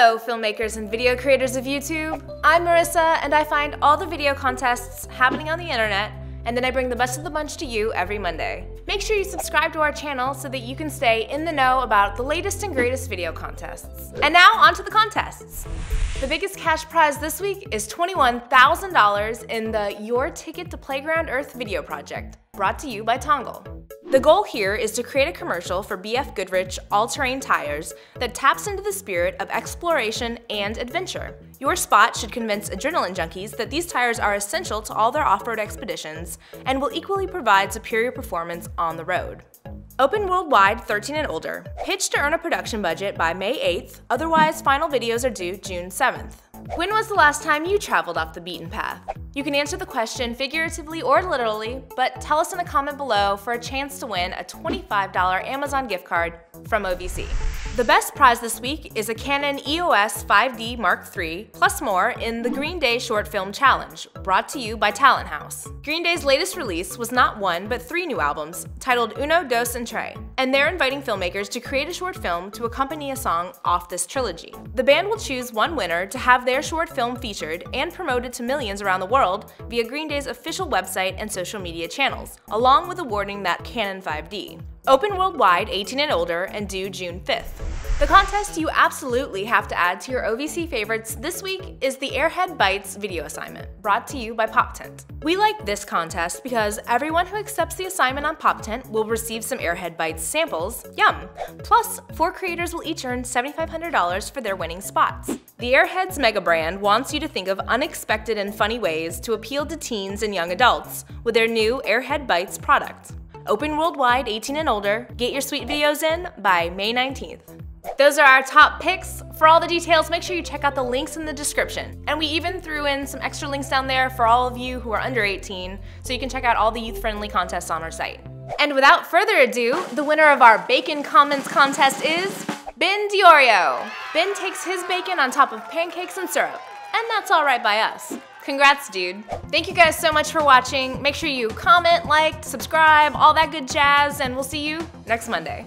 Hello, filmmakers and video creators of YouTube. I'm Marissa, and I find all the video contests happening on the internet, and then I bring the best of the bunch to you every Monday. Make sure you subscribe to our channel so that you can stay in the know about the latest and greatest video contests. And now, on to the contests. The biggest cash prize this week is $21,000 in the Your Ticket to Playground Earth video project, brought to you by Tongal. The goal here is to create a commercial for BF Goodrich all-terrain tires that taps into the spirit of exploration and adventure. Your spot should convince adrenaline junkies that these tires are essential to all their off-road expeditions and will equally provide superior performance on the road. Open worldwide 13 and older. Pitch to earn a production budget by May 8th, otherwise final videos are due June 7th. When was the last time you traveled off the beaten path? You can answer the question figuratively or literally, but tell us in the comment below for a chance to win a $25 Amazon gift card from OVC. The best prize this week is a Canon EOS 5D Mark III, plus more in the Green Day Short Film Challenge, brought to you by Talent House. Green Day's latest release was not one, but three new albums, titled Uno, Dos, and Tre, and they're inviting filmmakers to create a short film to accompany a song off this trilogy. The band will choose one winner to have their short film featured and promoted to millions around the world via Green Day's official website and social media channels, along with awarding that Canon 5D. Open worldwide 18 and older and due June 5th. The contest you absolutely have to add to your OVC favorites this week is the Airhead Bites video assignment, brought to you by PopTent. We like this contest because everyone who accepts the assignment on PopTent will receive some Airhead Bites samples, yum! Plus, four creators will each earn $7,500 for their winning spots. The Airheads mega brand wants you to think of unexpected and funny ways to appeal to teens and young adults with their new Airhead Bites product. Open worldwide 18 and older, get your sweet videos in by May 19th. Those are our top picks. For all the details, make sure you check out the links in the description. And we even threw in some extra links down there for all of you who are under 18, so you can check out all the youth-friendly contests on our site. And without further ado, the winner of our Bacon Comments contest is Ben Diorio. Ben takes his bacon on top of pancakes and syrup, and that's all right by us. Congrats, dude. Thank you guys so much for watching. Make sure you comment, like, subscribe, all that good jazz, and we'll see you next Monday.